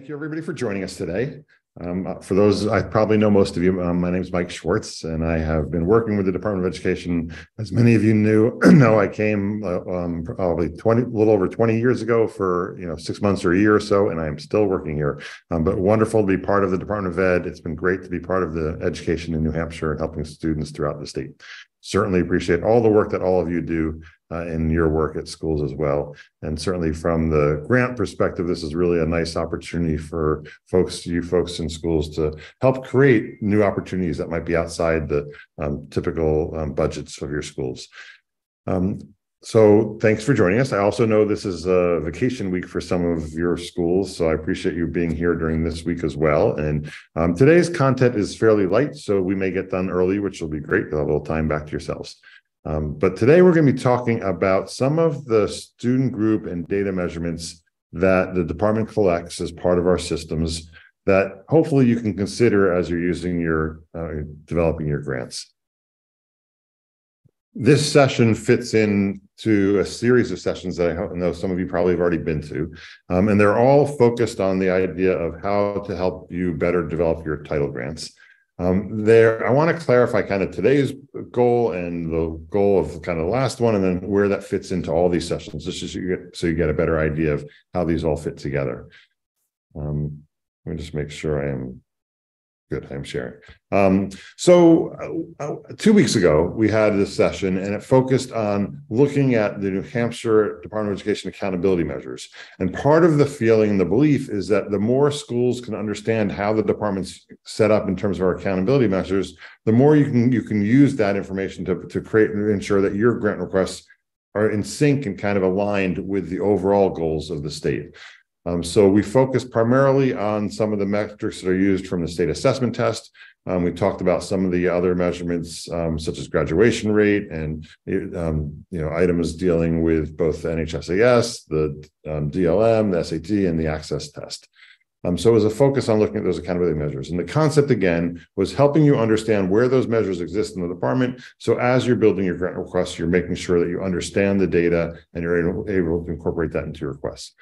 Thank you, everybody, for joining us today. Um, uh, for those, I probably know most of you, um, my name is Mike Schwartz, and I have been working with the Department of Education. As many of you knew, know I came uh, um, probably 20, a little over 20 years ago for, you know, six months or a year or so, and I am still working here. Um, but wonderful to be part of the Department of Ed. It's been great to be part of the education in New Hampshire and helping students throughout the state. Certainly appreciate all the work that all of you do uh, in your work at schools as well. And certainly from the grant perspective, this is really a nice opportunity for folks, you folks in schools to help create new opportunities that might be outside the um, typical um, budgets of your schools. Um, so thanks for joining us. I also know this is a vacation week for some of your schools, so I appreciate you being here during this week as well. And um, today's content is fairly light, so we may get done early, which will be great. You'll have a little time back to yourselves. Um, but today we're going to be talking about some of the student group and data measurements that the department collects as part of our systems that hopefully you can consider as you're using your uh, developing your grants. This session fits in to a series of sessions that I know some of you probably have already been to, um, and they're all focused on the idea of how to help you better develop your title grants. Um, there, I want to clarify kind of today's goal and the goal of kind of the last one, and then where that fits into all these sessions. This is so you get, so you get a better idea of how these all fit together. Um, let me just make sure I am Good, I'm sharing. Um, so uh, uh, two weeks ago, we had this session and it focused on looking at the New Hampshire Department of Education accountability measures. And part of the feeling and the belief is that the more schools can understand how the department's set up in terms of our accountability measures, the more you can you can use that information to, to create and ensure that your grant requests are in sync and kind of aligned with the overall goals of the state. Um, so we focus primarily on some of the metrics that are used from the state assessment test. Um, we talked about some of the other measurements, um, such as graduation rate and um, you know items dealing with both NHSAS, the DLM, um, the SAT, and the access test. Um, so it was a focus on looking at those accountability measures. And the concept again was helping you understand where those measures exist in the department. So as you're building your grant requests, you're making sure that you understand the data and you're able, able to incorporate that into your requests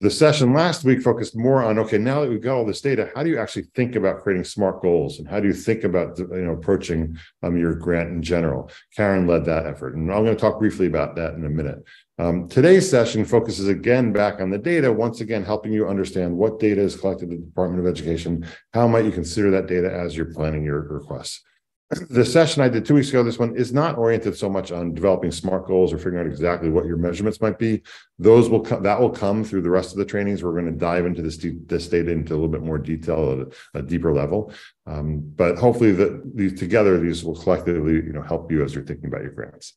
the session last week focused more on okay now that we've got all this data how do you actually think about creating smart goals? And how do you think about you know approaching um, your grant in general? Karen led that effort and i'm going to talk briefly about that in a minute. Um, today's session focuses again back on the data once again helping you understand what data is collected at the department of education how might you consider that data as you're planning your requests the session I did two weeks ago, this one is not oriented so much on developing smart goals or figuring out exactly what your measurements might be. Those will come, that will come through the rest of the trainings. We're going to dive into this, this data into a little bit more detail at a, deeper level. Um, but hopefully that these together, these will collectively, you know, help you as you're thinking about your grants.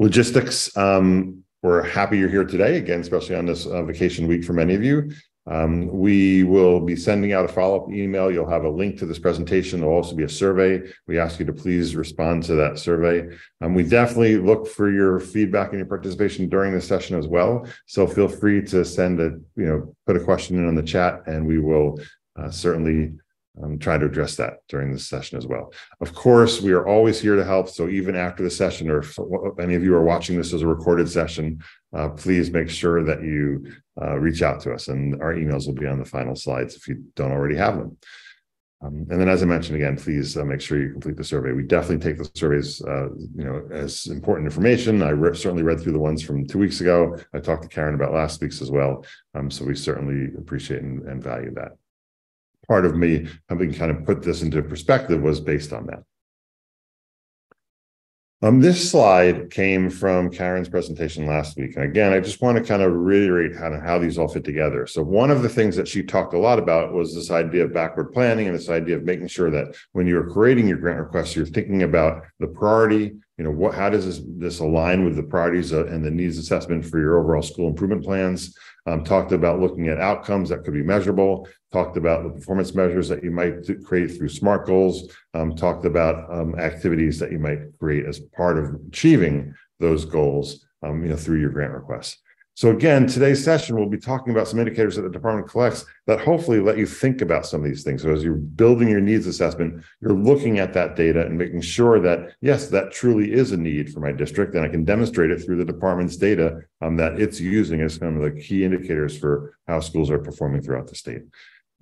Logistics, um, we're happy you're here today, again, especially on this uh, vacation week for many of you. Um, we will be sending out a follow-up email. You'll have a link to this presentation. There'll also be a survey. We ask you to please respond to that survey. Um, we definitely look for your feedback and your participation during the session as well. So feel free to send a, you know, put a question in on the chat and we will uh, certainly um, try to address that during this session as well. Of course, we are always here to help. So even after the session, or if any of you are watching this as a recorded session, uh, please make sure that you uh, reach out to us. And our emails will be on the final slides if you don't already have them. Um, and then, as I mentioned again, please uh, make sure you complete the survey. We definitely take the surveys, uh, you know, as important information. I re certainly read through the ones from two weeks ago. I talked to Karen about last week's as well. Um, so we certainly appreciate and, and value that part of me having kind of put this into perspective was based on that. Um, this slide came from Karen's presentation last week. And again, I just want to kind of reiterate how, how these all fit together. So one of the things that she talked a lot about was this idea of backward planning and this idea of making sure that when you're creating your grant requests, you're thinking about the priority, you know, what, how does this, this align with the priorities uh, and the needs assessment for your overall school improvement plans? Um, talked about looking at outcomes that could be measurable, talked about the performance measures that you might create through SMART goals, um, talked about um, activities that you might create as part of achieving those goals, um, you know, through your grant requests. So again, today's session, we'll be talking about some indicators that the department collects that hopefully let you think about some of these things. So as you're building your needs assessment, you're looking at that data and making sure that, yes, that truly is a need for my district. And I can demonstrate it through the department's data um, that it's using as some of the key indicators for how schools are performing throughout the state.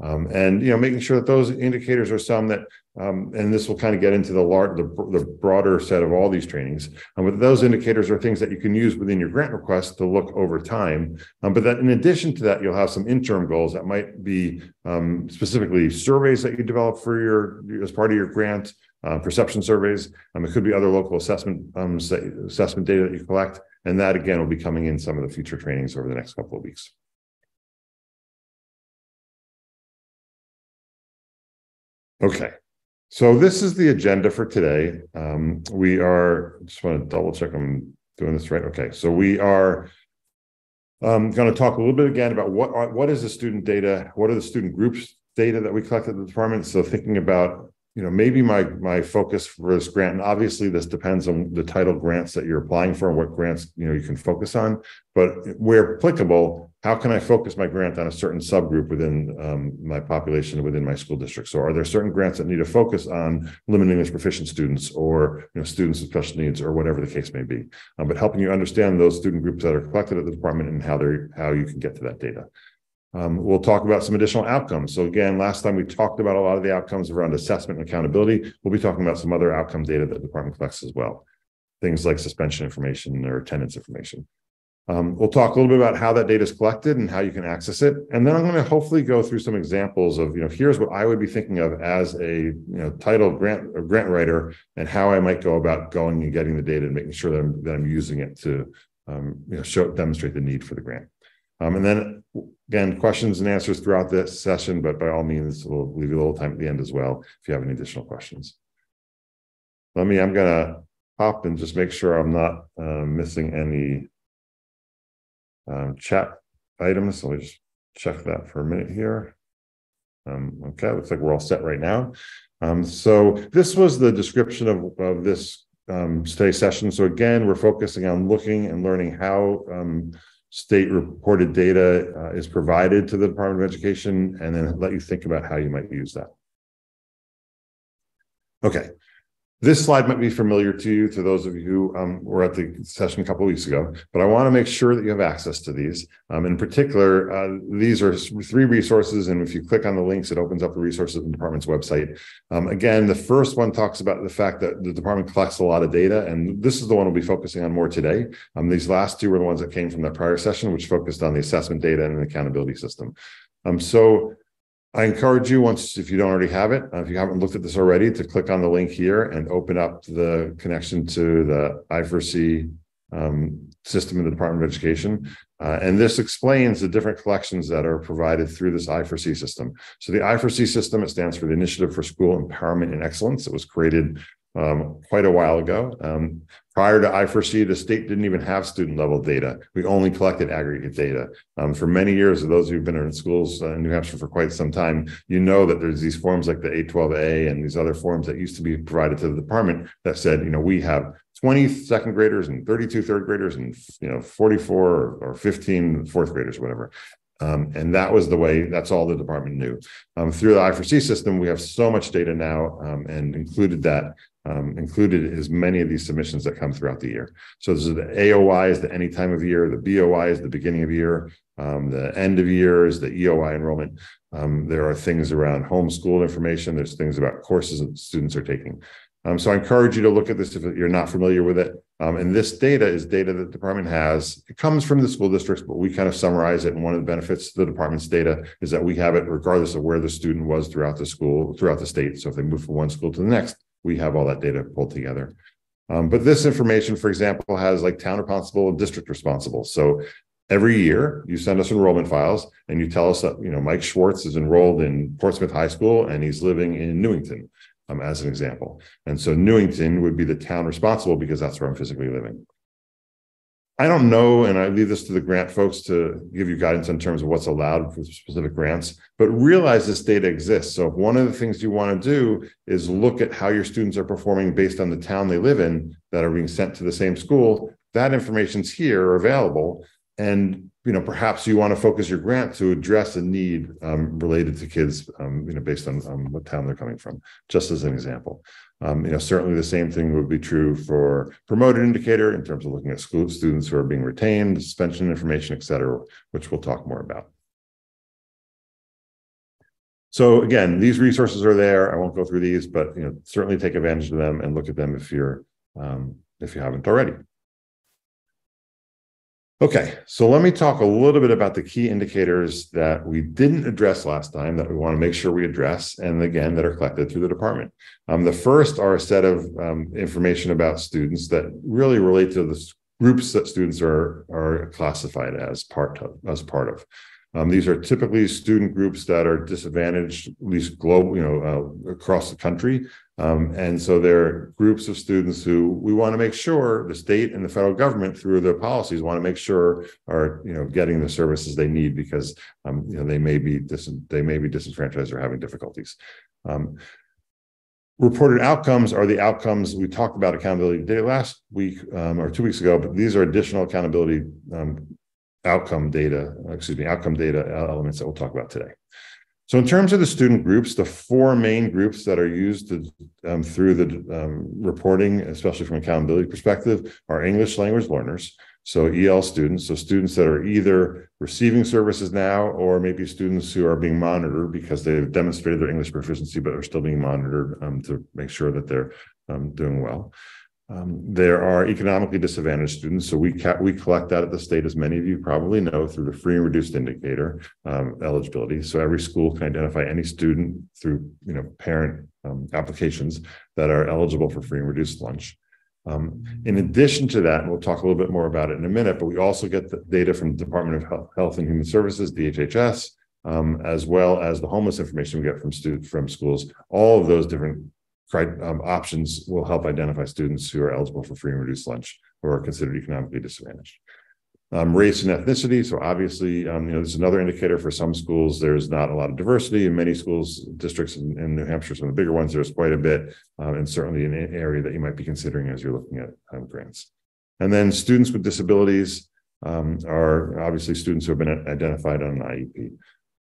Um, and you know, making sure that those indicators are some that, um, and this will kind of get into the large, the, the broader set of all these trainings. Um, but those indicators are things that you can use within your grant request to look over time. Um, but that in addition to that, you'll have some interim goals that might be um, specifically surveys that you develop for your as part of your grant, uh, perception surveys. Um, it could be other local assessment assessment data that you collect, and that again will be coming in some of the future trainings over the next couple of weeks. Okay, so this is the agenda for today. Um, we are, just want to double check I'm doing this right. Okay, so we are um, going to talk a little bit again about what are, what is the student data, what are the student groups data that we collect at the department. So thinking about you know, maybe my my focus for this grant, and obviously this depends on the title grants that you're applying for and what grants you know you can focus on. But where applicable, how can I focus my grant on a certain subgroup within um, my population within my school district? So, are there certain grants that need to focus on limiting English proficient students or you know students with special needs or whatever the case may be? Um, but helping you understand those student groups that are collected at the department and how they how you can get to that data. Um, we'll talk about some additional outcomes. So again, last time we talked about a lot of the outcomes around assessment and accountability. We'll be talking about some other outcome data that the department collects as well. Things like suspension information or attendance information. Um, we'll talk a little bit about how that data is collected and how you can access it. And then I'm going to hopefully go through some examples of, you know, here's what I would be thinking of as a, you know, title grant grant writer and how I might go about going and getting the data and making sure that I'm, that I'm using it to, um, you know, show, demonstrate the need for the grant. Um, and then again, questions and answers throughout this session, but by all means, we'll leave you a little time at the end as well if you have any additional questions. Let me, I'm going to hop and just make sure I'm not uh, missing any um, chat items. So me just check that for a minute here. Um, okay, looks like we're all set right now. Um, so this was the description of, of this um, today's session. So again, we're focusing on looking and learning how um, state reported data uh, is provided to the Department of Education, and then let you think about how you might use that. Okay, this slide might be familiar to you, to those of you who um, were at the session a couple weeks ago, but I want to make sure that you have access to these. Um, in particular, uh, these are three resources, and if you click on the links, it opens up the resources of the department's website. Um, again, the first one talks about the fact that the department collects a lot of data, and this is the one we'll be focusing on more today. Um, these last two were the ones that came from that prior session, which focused on the assessment data and the accountability system. Um, so I encourage you once, if you don't already have it, uh, if you haven't looked at this already, to click on the link here and open up the connection to the i4see um, system in the Department of Education. Uh, and this explains the different collections that are provided through this i4see system. So the i4see system, it stands for the Initiative for School Empowerment and Excellence. It was created um, quite a while ago. Um, prior to i4see, the state didn't even have student level data. We only collected aggregate data. Um, for many years, of those who've been in schools uh, in New Hampshire for quite some time, you know that there's these forms like the A12A and these other forms that used to be provided to the department that said, you know, we have 20 second graders and 32 third graders and you know 44 or, or 15 fourth graders whatever um, and that was the way, that's all the department knew. Um, through the i4see system, we have so much data now um, and included that, um, included is many of these submissions that come throughout the year. So this is the AOI is the any time of year, the BOI is the beginning of year, um, the end of year is the EOI enrollment. Um, there are things around homeschool information. There's things about courses that students are taking. Um, so I encourage you to look at this if you're not familiar with it. Um, and this data is data that the department has. It comes from the school districts, but we kind of summarize it. And one of the benefits to the department's data is that we have it regardless of where the student was throughout the school, throughout the state. So if they move from one school to the next, we have all that data pulled together. Um, but this information, for example, has like town responsible and district responsible. So every year you send us enrollment files and you tell us that, you know, Mike Schwartz is enrolled in Portsmouth High School and he's living in Newington um, as an example. And so Newington would be the town responsible because that's where I'm physically living. I don't know, and I leave this to the grant folks to give you guidance in terms of what's allowed for specific grants, but realize this data exists. So if one of the things you want to do is look at how your students are performing based on the town they live in that are being sent to the same school. That information's here available. and you know perhaps you want to focus your grant to address a need um, related to kids um, you know based on um, what town they're coming from just as an example um, you know certainly the same thing would be true for promoted indicator in terms of looking at school students who are being retained suspension information et cetera which we'll talk more about. So again these resources are there. I won't go through these but you know certainly take advantage of them and look at them if you're um, if you haven't already Okay, so let me talk a little bit about the key indicators that we didn't address last time that we want to make sure we address, and again, that are collected through the department. Um, the first are a set of um, information about students that really relate to the groups that students are, are classified as part of, as part of. Um, these are typically student groups that are disadvantaged, at least global, you know, uh, across the country. Um, and so they're groups of students who we want to make sure the state and the federal government, through their policies, want to make sure are, you know, getting the services they need because, um, you know, they may be dis- they may be disenfranchised or having difficulties. Um, reported outcomes are the outcomes we talked about accountability data last week um, or two weeks ago, but these are additional accountability um, outcome data, excuse me, outcome data elements that we'll talk about today. So in terms of the student groups, the four main groups that are used to, um, through the um, reporting, especially from accountability perspective, are English language learners. So EL students, so students that are either receiving services now or maybe students who are being monitored because they've demonstrated their English proficiency, but are still being monitored um, to make sure that they're um, doing well. Um, there are economically disadvantaged students, so we ca- we collect that at the state, as many of you probably know, through the free and reduced indicator um, eligibility. So every school can identify any student through you know parent um, applications that are eligible for free and reduced lunch. Um, in addition to that, and we'll talk a little bit more about it in a minute, but we also get the data from the Department of Health and Human Services, DHHS, um, as well as the homeless information we get from students from schools. All of those different um, options will help identify students who are eligible for free and reduced lunch or are considered economically disadvantaged. Um, race and ethnicity. So obviously, um, you know, this is another indicator for some schools. There's not a lot of diversity in many schools, districts in, in New Hampshire. Some of the bigger ones, there's quite a bit, um, and certainly an area that you might be considering as you're looking at um, grants. And then students with disabilities um, are obviously students who have been identified on an IEP.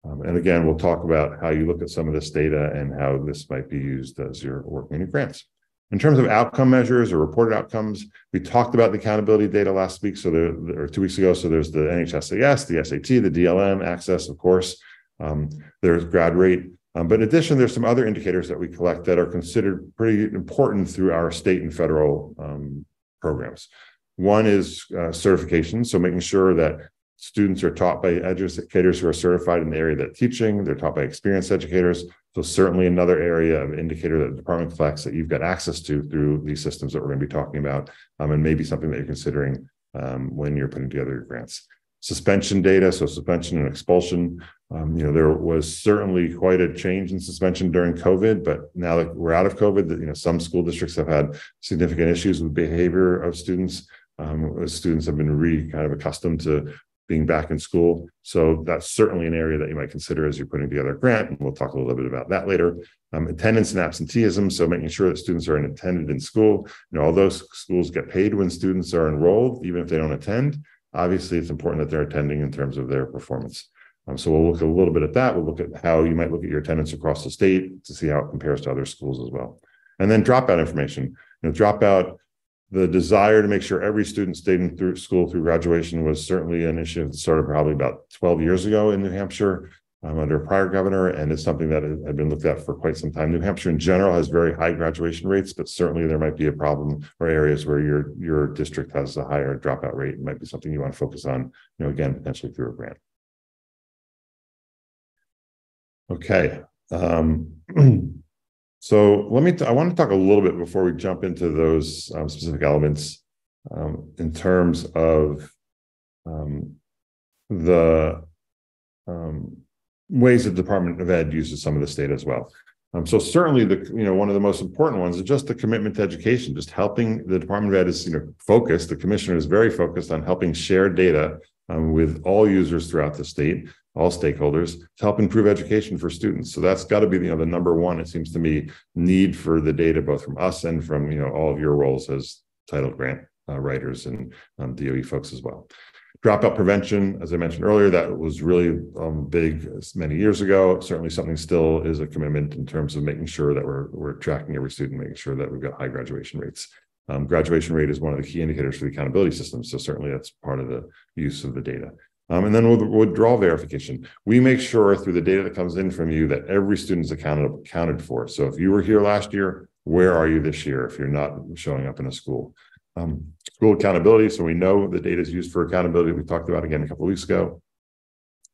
Um, and again, we'll talk about how you look at some of this data and how this might be used as you're working in your grants. In terms of outcome measures or reported outcomes, we talked about the accountability data last week, so there, or two weeks ago. So there's the NHSAS, the SAT, the DLM access, of course. Um, there's grad rate. Um, but in addition, there's some other indicators that we collect that are considered pretty important through our state and federal um, programs. One is uh, certification, so making sure that students are taught by educators who are certified in the area that teaching. They're taught by experienced educators. So certainly another area of indicator that the department collects that you've got access to through these systems that we're going to be talking about, um, and maybe something that you're considering um, when you're putting together your grants. Suspension data, so suspension and expulsion. Um, you know, there was certainly quite a change in suspension during COVID, but now that we're out of COVID, you know some school districts have had significant issues with behavior of students. Um, students have been really kind of accustomed to being back in school. So that's certainly an area that you might consider as you're putting together a grant. And we'll talk a little bit about that later. Um, attendance and absenteeism. So making sure that students are attended in school. You know, although schools get paid when students are enrolled, even if they don't attend, obviously it's important that they're attending in terms of their performance. Um, so we'll look a little bit at that. We'll look at how you might look at your attendance across the state to see how it compares to other schools as well. And then dropout information. You know, dropout the desire to make sure every student stayed in through school through graduation was certainly an issue that started probably about 12 years ago in New Hampshire um, under a prior governor, and it's something that had been looked at for quite some time. New Hampshire in general has very high graduation rates, but certainly there might be a problem or areas where your your district has a higher dropout rate. It might be something you want to focus on, you know, again, potentially through a grant. Okay. Um, So let me, t- I want to talk a little bit before we jump into those um, specific elements um, in terms of um, the um, ways the Department of Ed uses some of this data as well. Um, so certainly the, you know, one of the most important ones is just the commitment to education, just helping the Department of Ed is, you know, focused. The commissioner is very focused on helping share data um, with all users throughout the state all stakeholders to help improve education for students. So that's got to be you know the number one. It seems to me need for the data both from us and from you know all of your roles as title grant uh, writers and um, DOE folks as well. Dropout prevention, as I mentioned earlier, that was really um, big many years ago. Certainly something still is a commitment in terms of making sure that we're, we're tracking every student, making sure that we've got high graduation rates. Um, graduation rate is one of the key indicators for the accountability system. So certainly that's part of the use of the data. Um, and then with withdrawal verification, we make sure through the data that comes in from you that every student is accounted, accounted for. So if you were here last year, where are you this year if you're not showing up in a school? Um, school accountability. So we know the data is used for accountability. We talked about again a couple weeks ago.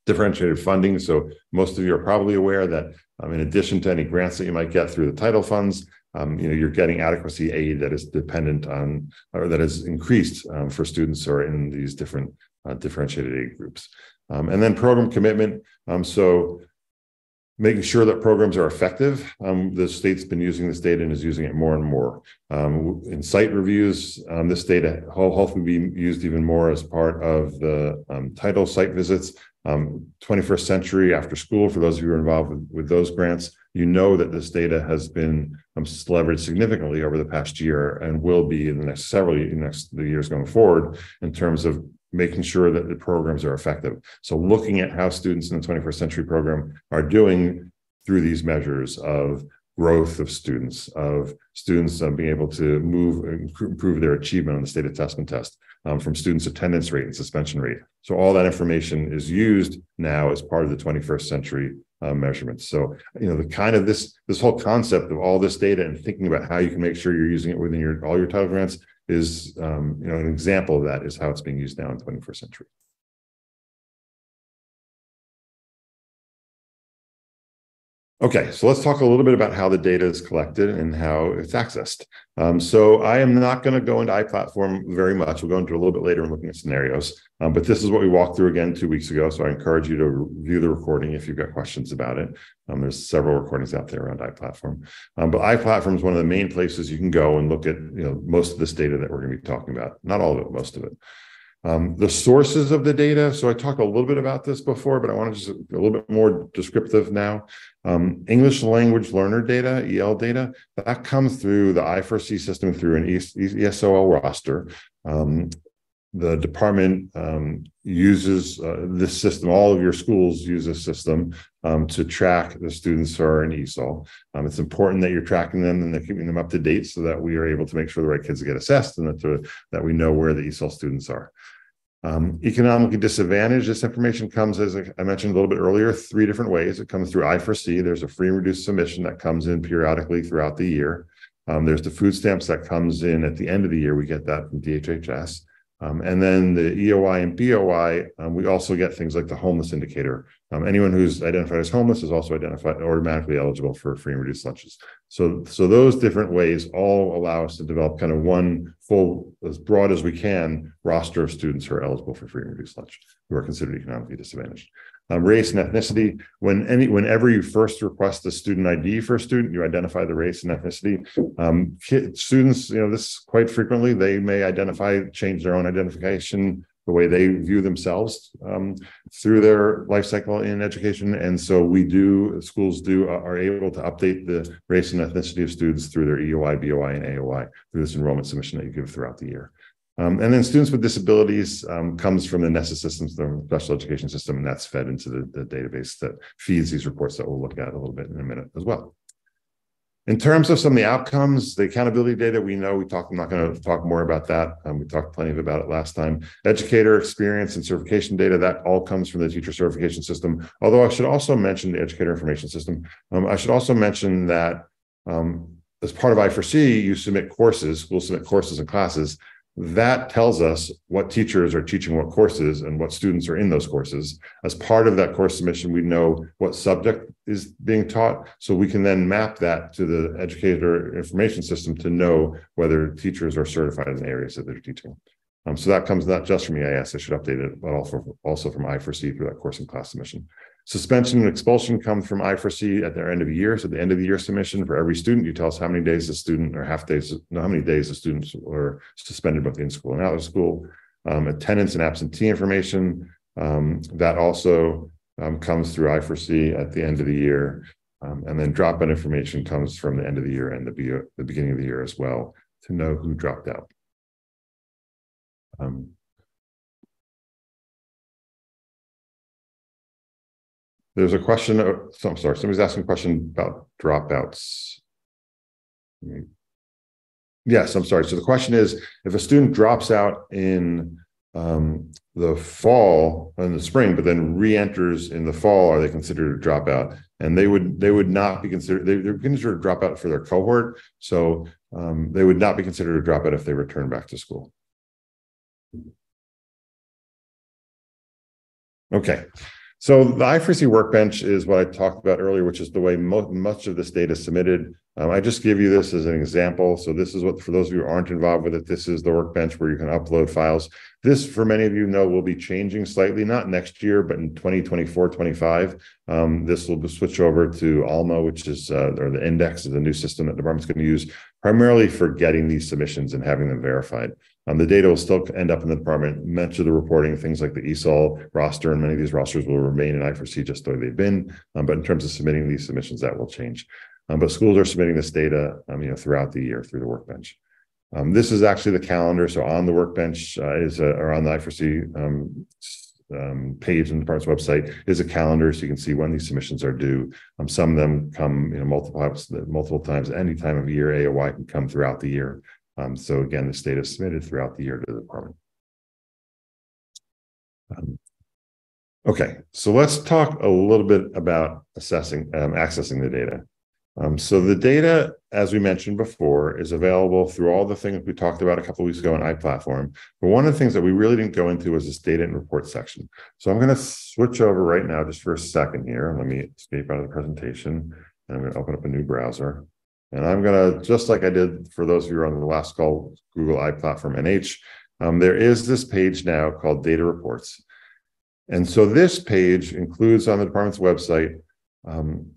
Differentiated funding. So most of you are probably aware that um, in addition to any grants that you might get through the title funds, um, you know, you're getting adequacy aid that is dependent on or that is increased um, for students who are in these different uh, differentiated aid groups. Um, and then program commitment. Um, so making sure that programs are effective. Um, the state's been using this data and is using it more and more. Um, in site reviews, um, this data will hopefully be used even more as part of the um, title site visits. 21st um, century after school, for those of you who are involved with, with those grants, you know that this data has been um, leveraged significantly over the past year and will be in the next several next the years going forward in terms of making sure that the programs are effective. So looking at how students in the 21st century program are doing through these measures of growth of students, of students uh, being able to move, improve their achievement on the state assessment test, um, from students' attendance rate and suspension rate. So all that information is used now as part of the 21st century uh, measurements. So, you know, the kind of this this whole concept of all this data and thinking about how you can make sure you're using it within your all your title grants is um, you know an example of that is how it's being used now in 21st century. Okay, so let's talk a little bit about how the data is collected and how it's accessed. Um, so I am not going to go into iPlatform very much. We'll go into a little bit later in looking at scenarios, um, but this is what we walked through again two weeks ago. So I encourage you to review the recording if you've got questions about it. Um, there's several recordings out there around iPlatform, um, but iPlatform is one of the main places you can go and look at you know most of this data that we're going to be talking about. Not all of it, most of it. Um, the sources of the data. So I talked a little bit about this before, but I want to just a little bit more descriptive now. Um, English language learner data, EL data, that comes through the i4see system through an ESOL roster. Um, the department um, uses uh, this system, all of your schools use this system um, to track the students who are in ESOL. Um, it's important that you're tracking them and they're keeping them up to date so that we are able to make sure the right kids get assessed and that, to, that we know where the ESOL students are. Um, economically disadvantaged, this information comes, as I mentioned a little bit earlier, three different ways. It comes through i4see. There's a free and reduced submission that comes in periodically throughout the year. Um, there's the food stamps that comes in at the end of the year. We get that from DHHS. Um, and then the EOI and BOI, um, we also get things like the homeless indicator. Um, anyone who's identified as homeless is also identified automatically eligible for free and reduced lunches. So, so those different ways all allow us to develop kind of one full, as broad as we can, roster of students who are eligible for free and reduced lunch, who are considered economically disadvantaged um, race and ethnicity. When any, whenever you first request a student ID for a student, you identify the race and ethnicity. Um, students, you know, this quite frequently they may identify, change their own identification, the way they view themselves um, through their life cycle in education. And so we do, schools do, uh, are able to update the race and ethnicity of students through their EOI, BOI, and AOI through this enrollment submission that you give throughout the year. Um, and then students with disabilities um, comes from the NESSA systems, the special education system, and that's fed into the, the, database that feeds these reports that we'll look at a little bit in a minute as well. In terms of some of the outcomes, the accountability data, we know we talked, I'm not going to talk more about that. Um, we talked plenty about it last time. Educator experience and certification data, that all comes from the teacher certification system. Although I should also mention the educator information system. Um, I should also mention that um, as part of i4see, you submit courses, we'll submit courses and classes that tells us what teachers are teaching what courses and what students are in those courses. As part of that course submission, we know what subject is being taught. So we can then map that to the educator information system to know whether teachers are certified in the areas that they're teaching. Um, so that comes not just from EIS, I should update it, but also, also from i4see through that course and class submission. Suspension and expulsion come from i4see at their end of the year. So the end of the year submission for every student, you tell us how many days the student or half days, no, how many days the students were suspended both in school and out of school. Um, attendance and absentee information, um, that also um, comes through i4see at the end of the year. Um, and then drop-in information comes from the end of the year and the, the beginning of the year as well to know who dropped out. Um, there's a question, I'm sorry, somebody's asking a question about dropouts. Yes, I'm sorry. So the question is, if a student drops out in um, the fall and the spring, but then re-enters in the fall, are they considered a dropout? And they would, they would not be considered, they, they're considered a dropout for their cohort. So um, they would not be considered a dropout if they return back to school. Okay, so the i4see workbench is what I talked about earlier, which is the way mo- much of this data is submitted. Um, I just give you this as an example. So this is what, for those of you who aren't involved with it, this is the workbench where you can upload files. This, for many of you know, will be changing slightly, not next year, but in 2024, 25. Um, this will be switch over to Alma, which is, uh, or the index is a new system that the department's going to use primarily for getting these submissions and having them verified. Um, the data will still end up in the department. Much of the reporting, things like the ESOL roster and many of these rosters will remain in i4see just the way they've been. Um, but in terms of submitting these submissions, that will change. Um, but schools are submitting this data, um, you know, throughout the year through the workbench. Um, this is actually the calendar. So on the workbench uh, is a, or on the i4see um, um, page in the department's website is a calendar, so you can see when these submissions are due. Um, some of them come, you know, multiple multiple times any time of year. AOY can come throughout the year. Um, so again, this data is submitted throughout the year to the department. Um, okay, so let's talk a little bit about assessing, um, accessing the data. Um, so the data, as we mentioned before, is available through all the things we talked about a couple weeks ago in iPlatform. But one of the things that we really didn't go into was this data and report section. So I'm going to switch over right now just for a second here. Let me escape out of the presentation and I'm going to open up a new browser. And I'm going to, just like I did for those of you on the last call, Google iPlatform NH, um, there is this page now called Data Reports. And so this page includes on the department's website um,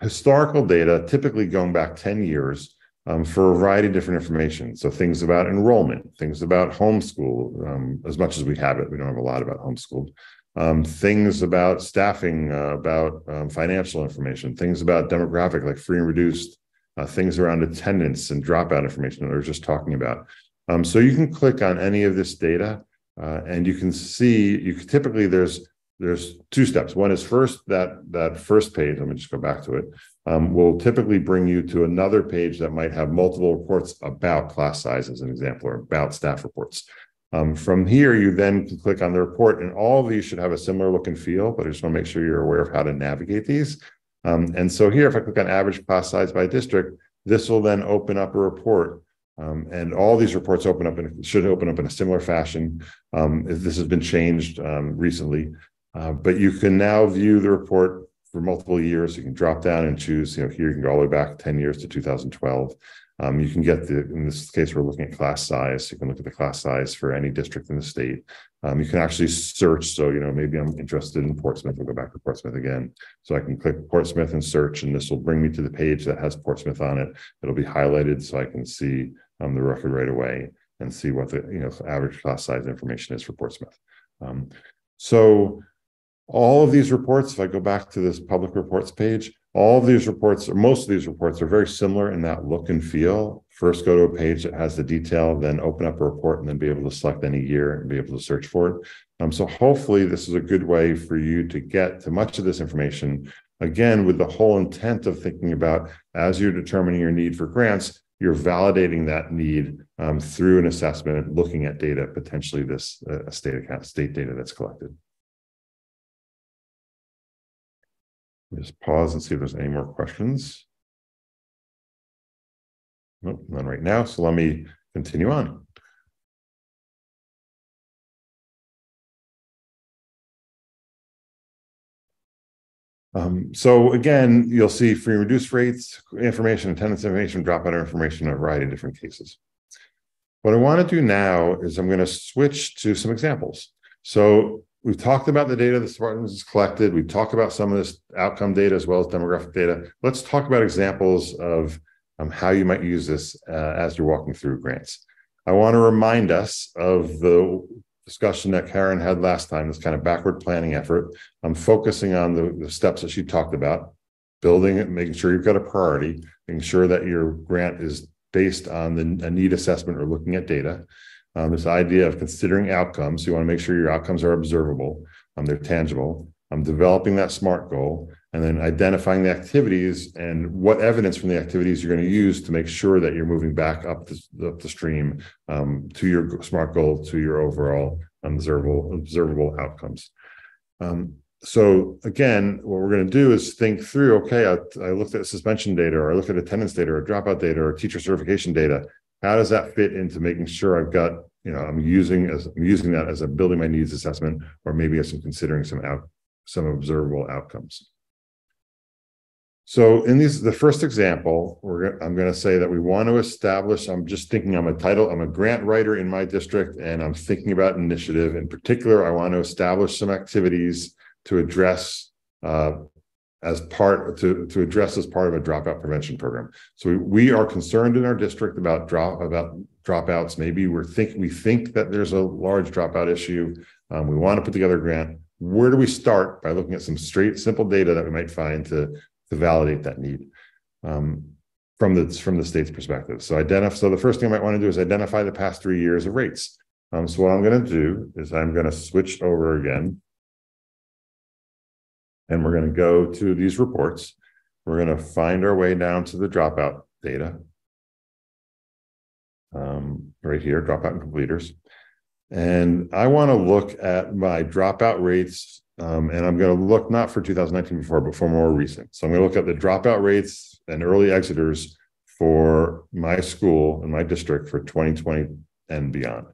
historical data, typically going back 10 years, um, for a variety of different information. So things about enrollment, things about homeschool, um, as much as we have it, we don't have a lot about homeschool. Um, things about staffing, uh, about um, financial information, things about demographic like free and reduced, uh, things around attendance and dropout information that I was just talking about. Um, so you can click on any of this data uh, and you can see, you can, typically there's there's two steps. One is first that that first page. Let me just go back to it. Um, will typically bring you to another page that might have multiple reports about class size, as an example, or about staff reports. Um, from here, you then can click on the report, and all of these should have a similar look and feel. But I just want to make sure you're aware of how to navigate these. Um, and so here, if I click on average class size by district, this will then open up a report. Um, and all these reports open up and should open up in a similar fashion. Um, if this has been changed um, recently, uh, but you can now view the report for multiple years. You can drop down and choose, you know, here you can go all the way back 10 years to 2012. Um, you can get the, in this case, we're looking at class size. You can look at the class size for any district in the state. Um, you can actually search. So, you know, maybe I'm interested in Portsmouth. We'll go back to Portsmouth again. So I can click Portsmouth and search, and this will bring me to the page that has Portsmouth on it. It'll be highlighted so I can see um, the record right away and see what the, you know, average class size information is for Portsmouth. Um, so all of these reports, if I go back to this public reports page, all of these reports, or most of these reports, are very similar in that look and feel. First, go to a page that has the detail, then open up a report, and then be able to select any year and be able to search for it. Um, so, hopefully, this is a good way for you to get to much of this information. Again, with the whole intent of thinking about as you're determining your need for grants, you're validating that need um, through an assessment, looking at data, potentially this uh, state account, state data that's collected. Just pause and see if there's any more questions. Nope, none right now. So let me continue on. Um, so again, you'll see free and reduced rates, information, attendance information, dropout information in a variety of different cases. What I want to do now is I'm going to switch to some examples. So we've talked about the data the Spartans has collected. We've talked about some of this outcome data as well as demographic data. Let's talk about examples of um, how you might use this uh, as you're walking through grants. I want to remind us of the discussion that Karen had last time, this kind of backward planning effort. I'm focusing on the, the steps that she talked about, building it, making sure you've got a priority, making sure that your grant is based on the, a need assessment or looking at data. Um, this idea of considering outcomes. You want to make sure your outcomes are observable, um, they're tangible. um, developing that SMART goal, and then identifying the activities and what evidence from the activities you're going to use to make sure that you're moving back up the, up the stream um, to your SMART goal, to your overall observable, observable outcomes. Um, so again, what we're going to do is think through, okay, I, I, looked at suspension data or I looked at attendance data or dropout data or teacher certification data. How does that fit into making sure I've got, you know, I'm using as I'm using that as a building my needs assessment, or maybe as I'm considering some out some observable outcomes. So in these, the first example, I'm going to say that we want to establish. I'm just thinking. I'm a title. I'm a grant writer in my district, and I'm thinking about initiative. In particular, I want to establish some activities to address uh, as part to to address as part of a dropout prevention program. So we, we are concerned in our district about drop about dropouts. Maybe we're think we think that there's a large dropout issue. Um, we want to put together a grant. Where do we start by looking at some straight, simple data that we might find to to validate that need um, from the from the state's perspective. So identify. So the first thing I might want to do is identify the past three years of rates. Um, so what I'm going to do is I'm going to switch over again, and we're going to go to these reports. We're going to find our way down to the dropout data. Um, right here, dropout and completers. And I want to look at my dropout rates um, and I'm going to look not for 2019 before, but for more recent. So I'm going to look at the dropout rates and early exiters for my school and my district for 2020 and beyond.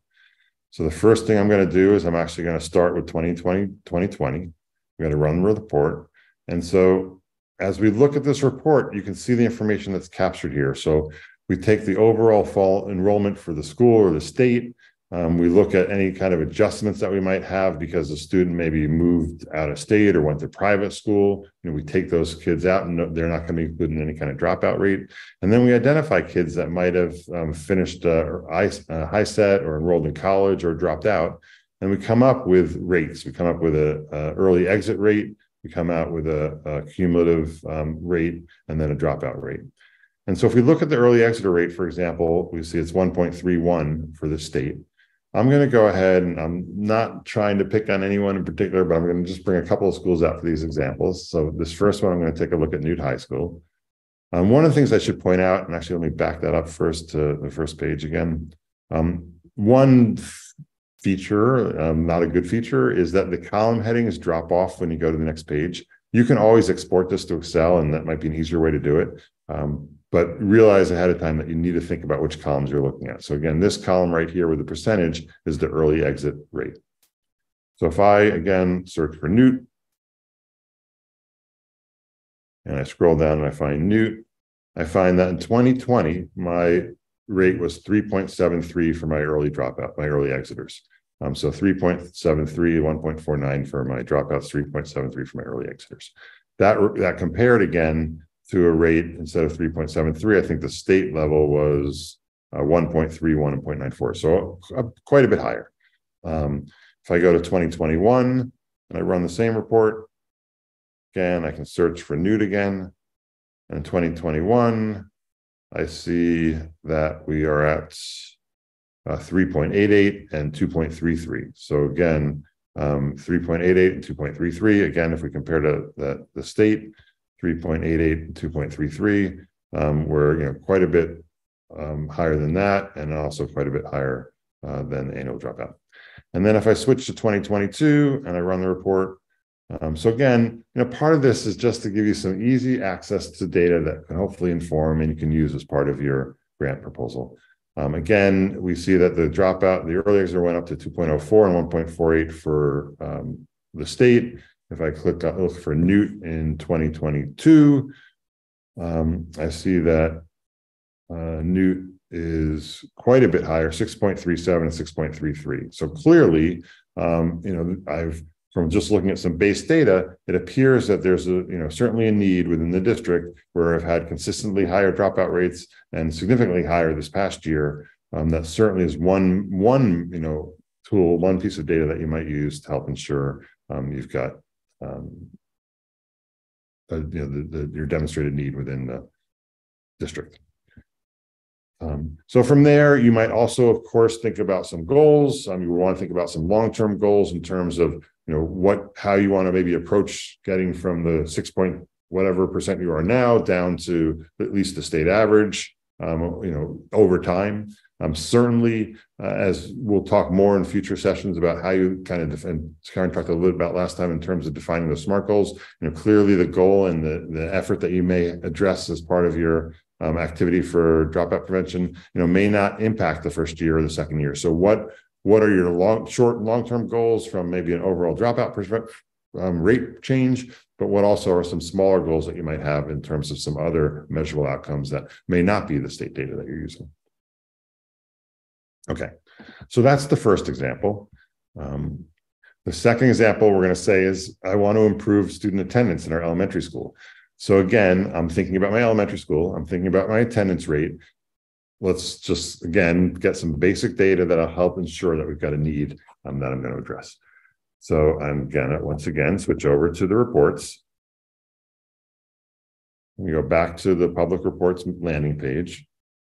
So the first thing I'm going to do is I'm actually going to start with 2020, 2020. I'm going to run the report. And so as we look at this report, you can see the information that's captured here. So we take the overall fall enrollment for the school or the state, um, we look at any kind of adjustments that we might have because the student maybe moved out of state or went to private school. You know, we take those kids out and they're not going to be included in any kind of dropout rate. And then we identify kids that might have um, finished uh, uh, HiSET or enrolled in college or dropped out. And we come up with rates. We come up with a, a early exit rate. We come out with a, a cumulative um, rate and then a dropout rate. And so if we look at the early exit rate, for example, we see it's 1.31 for the state. I'm going to go ahead and I'm not trying to pick on anyone in particular, but I'm going to just bring a couple of schools out for these examples. So this first one, I'm going to take a look at Newt High School. Um, one of the things I should point out, and actually let me back that up first to the first page again. Um, one feature, um, not a good feature, is that the column headings drop off when you go to the next page. You can always export this to Excel, and that might be an easier way to do it. Um, but realize ahead of time that you need to think about which columns you're looking at. So again, this column right here with the percentage is the early exit rate. So if I, again, search for Newt, and I scroll down and I find Newt, I find that in 2020, my rate was 3.73 for my early dropout, my early exiters. Um, so 3.73, 1.49 for my dropouts, 3.73 for my early exiters. That, that compared again to a rate instead of 3.73. I think the state level was uh, 1.31 and 0.94, so uh, quite a bit higher. Um, if I go to 2021 and I run the same report, again, I can search for Newt again. And in 2021, I see that we are at uh, 3.88 and 2.33. So again, um, 3.88 and 2.33. Again, if we compare to the, the state, 3.88 and 2.33 um, were you know quite a bit um, higher than that and also quite a bit higher uh, than the annual dropout. And then if I switch to 2022 and I run the report, um, so again, you know, part of this is just to give you some easy access to data that can hopefully inform and you can use as part of your grant proposal. Um, again, we see that the dropout, the early exit went up to 2.04 and 1.48 for um, the state. If I click on look for Newt in 2022, um, I see that uh, Newt is quite a bit higher, 6.37 and 6.33. So clearly, um, you know, I've from just looking at some base data, it appears that there's a, you know, certainly a need within the district where I've had consistently higher dropout rates and significantly higher this past year. Um, that certainly is one, one, you know, tool, one piece of data that you might use to help ensure um, you've got um, uh, you know, the, the, your demonstrated need within the district. Um, so from there, you might also, of course, think about some goals. Um, you want to think about some long-term goals in terms of you know, what, how you want to maybe approach getting from the six point whatever percent you are now down to at least the state average, um, you know, over time. Um, certainly, uh, as we'll talk more in future sessions about how you kind of defend, Karen talked a little bit about last time in terms of defining the SMART goals. You know, clearly the goal and the, the effort that you may address as part of your um, activity for dropout prevention, you know, may not impact the first year or the second year. So what what are your long, short, and long-term goals from maybe an overall dropout um, rate change, but what also are some smaller goals that you might have in terms of some other measurable outcomes that may not be the state data that you're using. Okay, so that's the first example. Um, the second example we're going to say is I want to improve student attendance in our elementary school. So again, I'm thinking about my elementary school. I'm thinking about my attendance rate. Let's just again get some basic data that'll help ensure that we've got a need um, that I'm going to address. So I'm gonna once again switch over to the reports. We go back to the public reports landing page.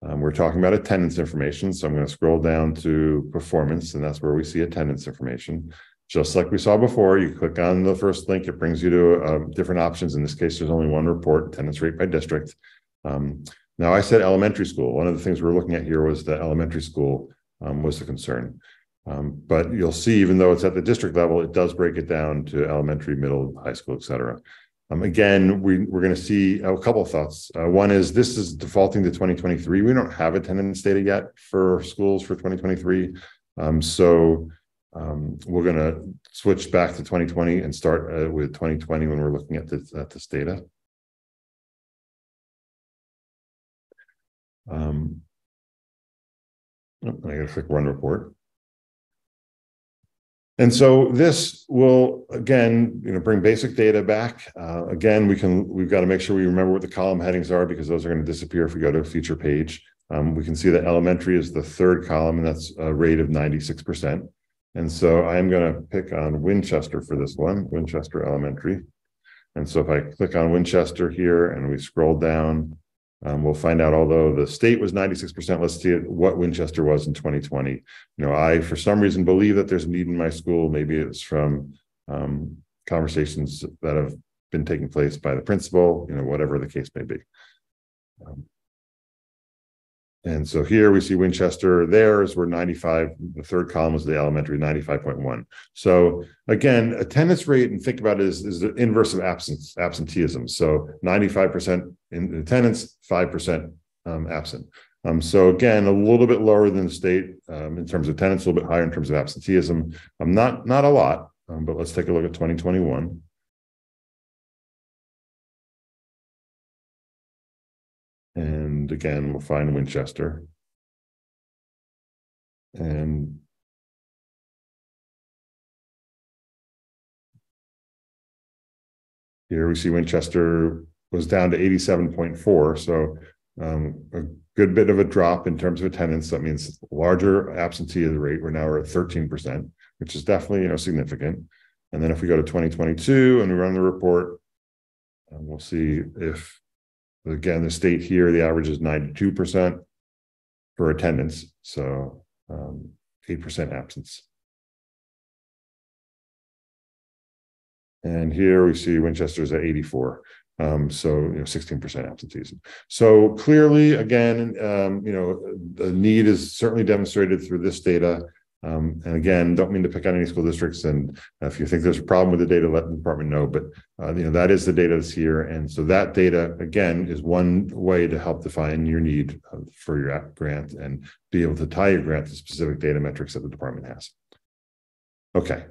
Um, we're talking about attendance information, so I'm going to scroll down to performance, and that's where we see attendance information. Just like we saw before, you click on the first link, it brings you to uh, different options. In this case, there's only one report, attendance rate by district. Um, now, I said elementary school. One of the things we we're looking at here was that elementary school um, was the concern. Um, but you'll see, even though it's at the district level, it does break it down to elementary, middle, high school, et cetera. Um, again, we, we're going to see a couple of thoughts. Uh, one is this is defaulting to 2023. We don't have attendance data yet for schools for 2023. Um, so um, we're going to switch back to 2020 and start uh, with 2020 when we're looking at this, at this data. Um, oh, I got to click run report. And so this will again, you know, bring basic data back. Uh, again, we can we've got to make sure we remember what the column headings are because those are going to disappear if we go to a future page. Um, we can see that elementary is the third column, and that's a rate of 96%. And so I'm going to pick on Winchester for this one, Winchester Elementary. And so if I click on Winchester here and we scroll down, um, we'll find out, although the state was 96%, let's see what Winchester was in 2020. You know, I, for some reason, believe that there's a need in my school. Maybe it's from um, conversations that have been taking place by the principal, you know, whatever the case may be. Um, and so here we see Winchester, theirs were 95, the third column was the elementary, 95.1. So again, attendance rate, and think about it is, is the inverse of absence, absenteeism. So 95% in attendance, 5% um, absent. Um, so again, a little bit lower than the state um, in terms of attendance, a little bit higher in terms of absenteeism. Um, not, not a lot, um, but let's take a look at 2021. And again, we'll find Winchester. And here we see Winchester was down to 87.4. So um, a good bit of a drop in terms of attendance. That means larger absentee rate. We're now at 13%, which is definitely you know significant. And then if we go to 2022 and we run the report, um, we'll see if Again, the state here, the average is 92% for attendance. So um, 8% absence. And here we see Winchester's at 84. Um, so you know, 16% absenteeism. So clearly, again, um, you know, the need is certainly demonstrated through this data. Um, and again, don't mean to pick on any school districts. And if you think there's a problem with the data, let the department know. But uh, you know that is the data that's here, and so that data again is one way to help define your need uh, for your grant and be able to tie your grant to specific data metrics that the department has. Okay,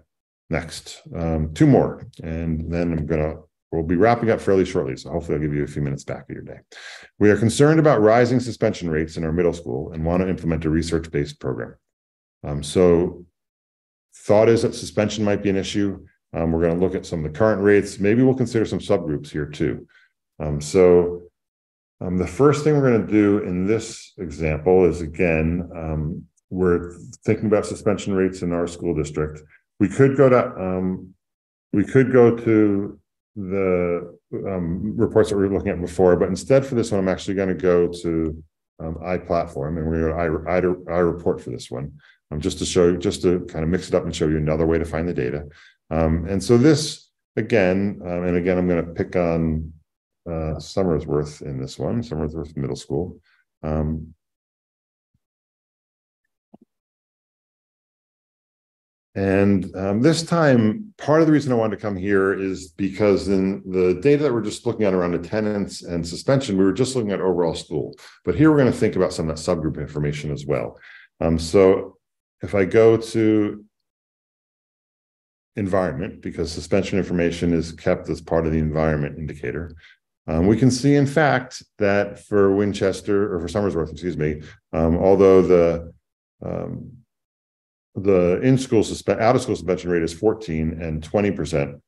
next, um, two more, and then I'm gonna We'll be wrapping up fairly shortly, so hopefully I'll give you a few minutes back of your day. We are concerned about rising suspension rates in our middle school and want to implement a research-based program. Um, so thought is that suspension might be an issue. Um, we're going to look at some of the current rates. Maybe we'll consider some subgroups here too. Um, so um, the first thing we're going to do in this example is again, um, we're thinking about suspension rates in our school district. We could go to um, we could go to the reports that we were looking at before, but instead for this one, I'm actually going to go to um, iPlatform, and we're going to I, I, I report for this one um, just to show just to kind of mix it up and show you another way to find the data. Um, and so this, again, um, and again, I'm going to pick on uh, Somersworth in this one, Somersworth Middle School. Um, And um, this time, part of the reason I wanted to come here is because in the data that we're just looking at around attendance and suspension, we were just looking at overall school. But here we're going to think about some of that subgroup information as well. Um, so if I go to environment, because suspension information is kept as part of the environment indicator, um, we can see, in fact, that for Winchester or for Somersworth, excuse me, um, although the um, the in-school suspend out-of-school suspension rate is 14 and 20 percent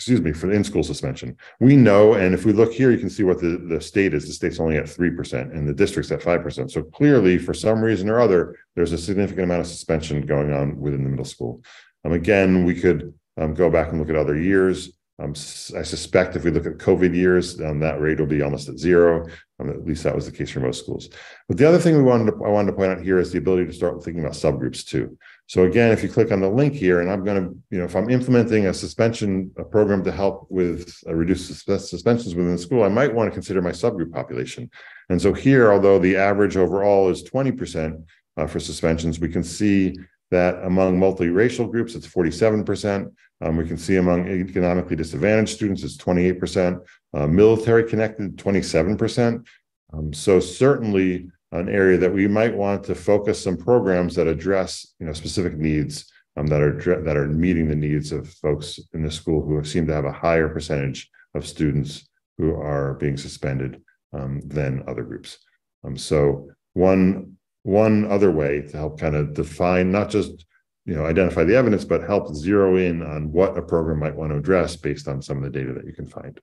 excuse me for the in-school suspension. We know and if we look here you can see what the, the state is. The state's only at 3% and the district's at 5% so clearly for some reason or other there's a significant amount of suspension going on within the middle school. Um, again we could um, go back and look at other years um, I suspect if we look at COVID years, um, that rate will be almost at zero. Um, at least that was the case for most schools. But the other thing we wanted to, I wanted to point out here is the ability to start thinking about subgroups too. So again, if you click on the link here, and I'm going to, you know, if I'm implementing a suspension a program to help with uh, reduce suspensions within the school, I might want to consider my subgroup population. And so here, although the average overall is 20% uh, for suspensions, we can see that among multiracial groups, it's 47%. Um, we can see among economically disadvantaged students, it's 28%. Uh, military connected, 27%. Um, so certainly an area that we might want to focus some programs that address, you know, specific needs um, that are that are meeting the needs of folks in the school who seem to have a higher percentage of students who are being suspended um, than other groups. Um, so one one other way to help kind of define not just you know identify the evidence but help zero in on what a program might want to address based on some of the data that you can find.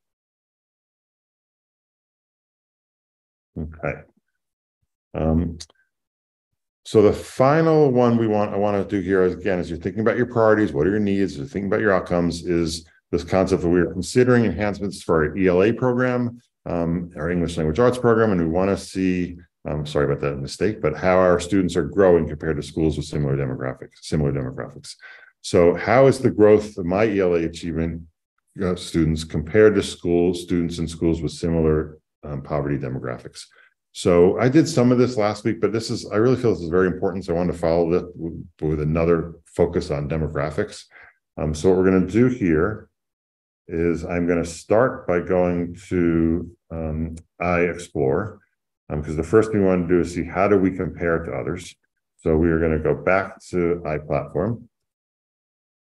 Okay. Um, so the final one we want i want to do here is again as you're thinking about your priorities what are your needs you're thinking about your outcomes is this concept that we are considering enhancements for our ela program um, our english language arts program and we want to see I'm sorry about that mistake, but how our students are growing compared to schools with similar demographics, similar demographics. So how is the growth of my ELA achievement uh, students compared to school students in schools with similar um, poverty demographics? So I did some of this last week, but this is, I really feel this is very important. So I wanted to follow that with, another focus on demographics. Um, so what we're going to do here is I'm going to start by going to um, iExplore because um, the first thing we want to do is see how do we compare to others. So we are going to go back to iPlatform.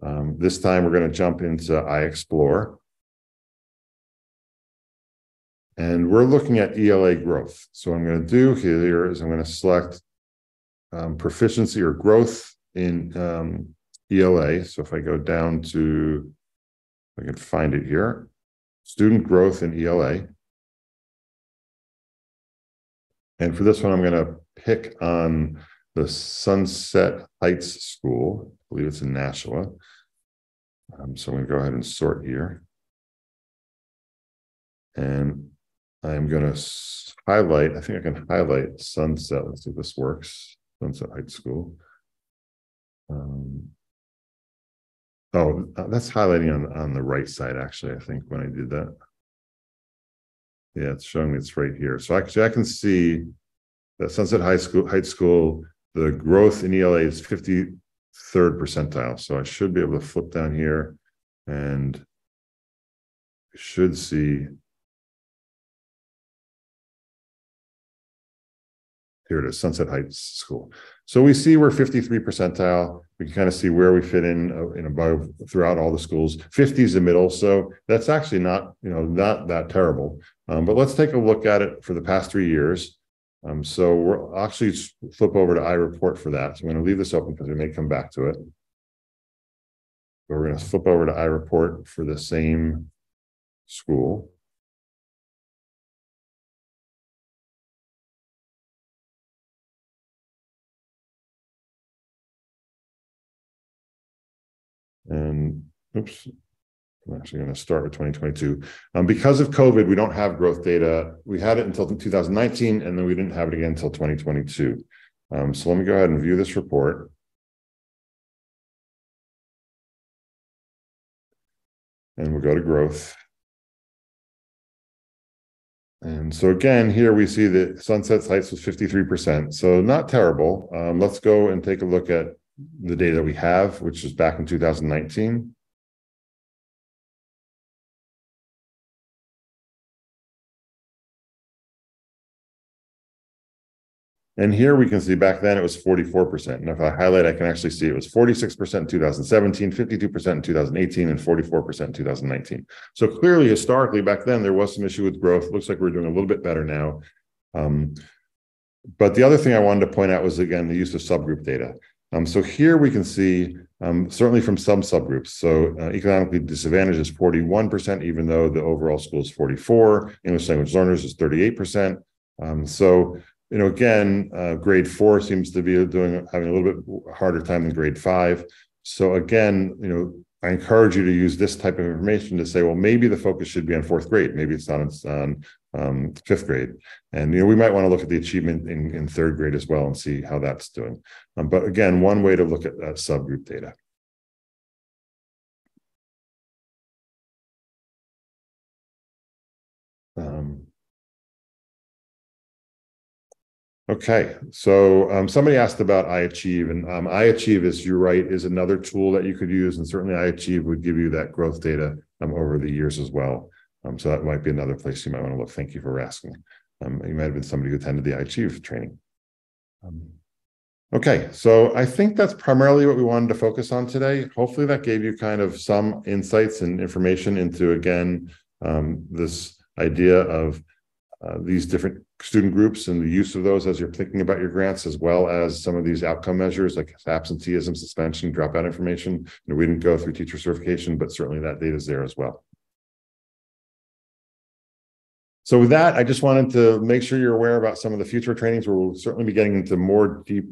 Um, this time we're going to jump into iExplore. And we're looking at ELA growth. So what I'm going to do here is I'm going to select um, proficiency or growth in um, ELA. So if I go down to, I can find it here, student growth in ELA. And for this one, I'm going to pick on the Sunset Heights School. I believe it's in Nashua. Um, so I'm going to go ahead and sort here. And I'm going to highlight, I think I can highlight Sunset. Let's see if this works. Sunset Heights School. Um, oh, uh, that's highlighting on, on the right side, actually, I think, when I did that. Yeah, it's showing me it's right here. So actually I can see that Sunset High School, Heights School, the growth in ELA is 53rd percentile. So I should be able to flip down here and should see here it is, Sunset Heights School. So we see we're 53 percentile. We can kind of see where we fit in uh, in above throughout all the schools. 50 is the middle, so that's actually not you know not that terrible. Um, but let's take a look at it for the past three years. Um, so we'll actually flip over to iReport for that. So I'm going to leave this open because we may come back to it. But we're going to flip over to iReport for the same school. And oops, I'm actually going to start with 2022. Um, because of COVID, we don't have growth data. We had it until 2019, and then we didn't have it again until 2022. Um, so let me go ahead and view this report. And we'll go to growth. And so again, here we see that Sunset Heights was 53%. So not terrible. Um, let's go and take a look at the data that we have, which is back in 2019. And here we can see back then it was 44%. And if I highlight, I can actually see it was 46% in 2017, 52% in 2018, and 44% in 2019. So clearly, historically, back then there was some issue with growth. Looks like we're doing a little bit better now. Um, but the other thing I wanted to point out was again the use of subgroup data. Um, so here we can see um, certainly from some subgroups. So uh, economically disadvantaged is 41%, even though the overall school is 44. English language learners is 38%. Um, so you know, again, uh, grade four seems to be doing having a little bit harder time than grade five. So again, you know, I encourage you to use this type of information to say, well, maybe the focus should be on fourth grade. Maybe it's not on um, fifth grade. And, you know, we might want to look at the achievement in, in third grade as well and see how that's doing. Um, but again, one way to look at that subgroup data. Okay, so um, somebody asked about iAchieve, and um, iAchieve, is you're right, is another tool that you could use, and certainly iAchieve would give you that growth data um, over the years as well. Um, so that might be another place you might want to look. Thank you for asking. Um, you might have been somebody who attended the iAchieve training. Um, okay, so I think that's primarily what we wanted to focus on today. Hopefully, that gave you kind of some insights and information into again this idea of uh, these different student groups and the use of those as you're thinking about your grants, as well as some of these outcome measures like absenteeism, suspension, dropout information. You know, we didn't go through teacher certification, but certainly that data is there as well. So with that, I just wanted to make sure you're aware about some of the future trainings. Where we'll certainly be getting into more deep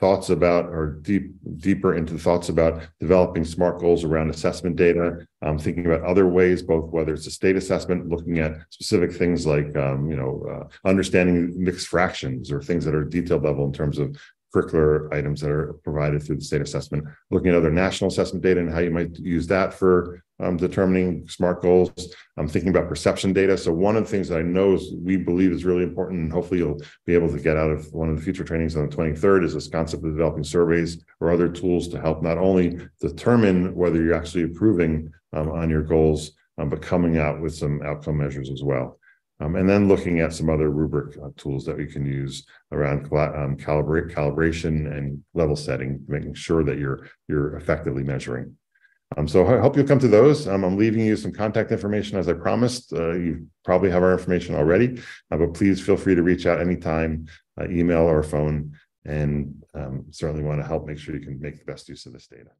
thoughts about or deep deeper into thoughts about developing smart goals around assessment data, um, thinking about other ways, both whether it's a state assessment, looking at specific things like um, you know uh, understanding mixed fractions or things that are detailed level in terms of curricular items that are provided through the state assessment, looking at other national assessment data and how you might use that for um, determining SMART goals. I'm thinking about perception data. So one of the things that I know is we believe is really important, and hopefully you'll be able to get out of one of the future trainings on the 23rd is this concept of developing surveys or other tools to help not only determine whether you're actually improving um, on your goals, um, but coming out with some outcome measures as well. Um, and then looking at some other rubric uh, tools that we can use around um, calibrate calibration and level setting, making sure that you're you're effectively measuring. Um, so I hope you'll come to those. Um, I'm leaving you some contact information as I promised. Uh, you probably have our information already, uh, but please feel free to reach out anytime, uh, email or phone, and um, certainly want to help make sure you can make the best use of this data.